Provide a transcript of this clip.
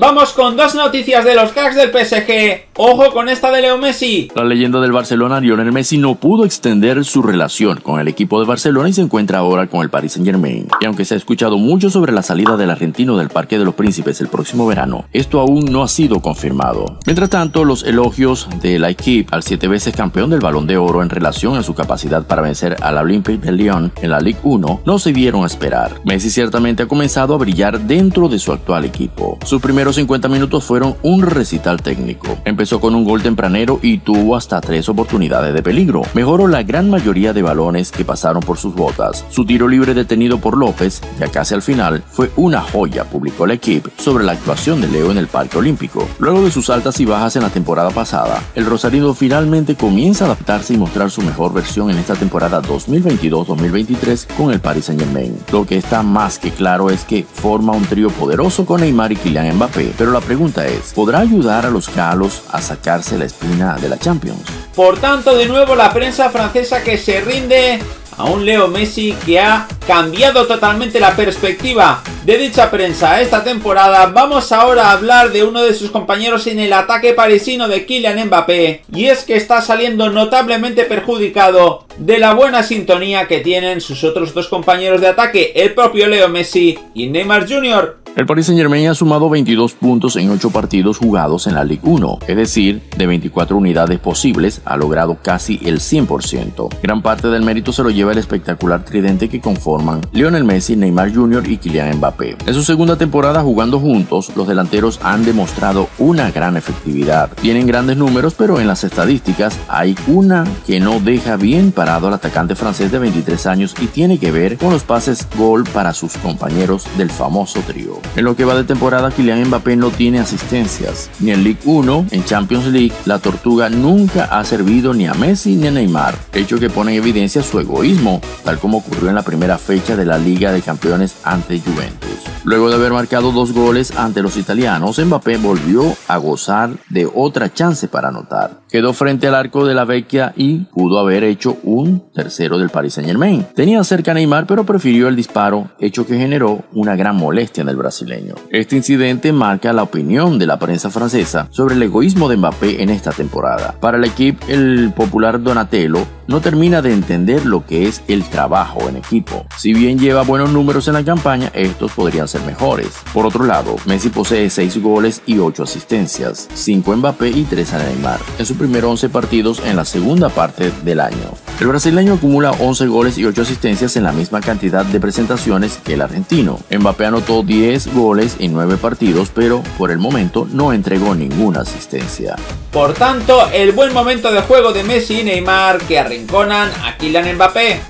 Vamos con dos noticias de los cracks del PSG. Ojo con esta de Leo Messi. La leyenda del Barcelona, Lionel Messi, no pudo extender su relación con el equipo de Barcelona y se encuentra ahora con el Paris Saint Germain. Y aunque se ha escuchado mucho sobre la salida del argentino del Parque de los Príncipes el próximo verano, esto aún no ha sido confirmado. Mientras tanto, los elogios de la equipe al siete veces campeón del Balón de Oro en relación a su capacidad para vencer al Olympique de Lyon en la Ligue 1 no se dieron a esperar. Messi ciertamente ha comenzado a brillar dentro de su actual equipo. Sus primeros 50 minutos fueron un recital técnico. Empezó con un gol tempranero y tuvo hasta tres oportunidades de peligro. Mejoró la gran mayoría de balones que pasaron por sus botas. Su tiro libre detenido por López, ya casi al final, fue una joya, publicó la equipe sobre la actuación de Leo en el Parque Olímpico. Luego de sus altas y bajas en la temporada pasada, el Rosarino finalmente comienza a adaptarse y mostrar su mejor versión en esta temporada 2022-2023 con el Paris Saint Germain. Lo que está más que claro es que forma un trío poderoso con Neymar y Kylian Mbappé, pero la pregunta es, ¿podrá ayudar a los galos a sacarse la espina de la Champions? Por tanto, de nuevo la prensa francesa que se rinde a un Leo Messi que ha cambiado totalmente la perspectiva de dicha prensa esta temporada. Vamos ahora a hablar de uno de sus compañeros en el ataque parisino de Kylian Mbappé y es que está saliendo notablemente perjudicado de la buena sintonía que tienen sus otros dos compañeros de ataque, el propio Leo Messi y Neymar Jr. El Paris Saint Germain ha sumado 22 puntos en 8 partidos jugados en la Ligue 1, es decir, de 24 unidades posibles ha logrado casi el 100%. Gran parte del mérito se lo lleva el espectacular tridente que conforman Lionel Messi, Neymar Jr. y Kylian Mbappé. En su segunda temporada jugando juntos, los delanteros han demostrado una gran efectividad. Tienen grandes números, pero en las estadísticas hay una que no deja bien parado al atacante francés de 23 años y tiene que ver con los pases gol para sus compañeros del famoso trío. En lo que va de temporada, Kylian Mbappé no tiene asistencias. Ni en League 1, en Champions League, la Tortuga nunca ha servido ni a Messi ni a Neymar, hecho que pone en evidencia su egoísmo, tal como ocurrió en la primera fecha de la Liga de Campeones ante Juventus. Luego de haber marcado dos goles ante los italianos, Mbappé volvió a gozar de otra chance para anotar. Quedó frente al arco de la Vecchia y pudo haber hecho un tercero del Paris Saint Germain. Tenía cerca Neymar, pero prefirió el disparo, hecho que generó una gran molestia en el brasileño. Este incidente marca la opinión de la prensa francesa sobre el egoísmo de Mbappé en esta temporada. Para el equipo, el popular Donatello no termina de entender lo que es el trabajo en equipo. Si bien lleva buenos números en la campaña, estos podrían ser mejores. Por otro lado, Messi posee 6 goles y 8 asistencias, 5 Mbappé y 3 a Neymar, en sus primeros 11 partidos en la segunda parte del año. El brasileño acumula 11 goles y 8 asistencias en la misma cantidad de presentaciones que el argentino. Mbappé anotó 10 goles en 9 partidos, pero por el momento no entregó ninguna asistencia. Por tanto, el buen momento de juego de Messi y Neymar que arrinconan a Kylian Mbappé.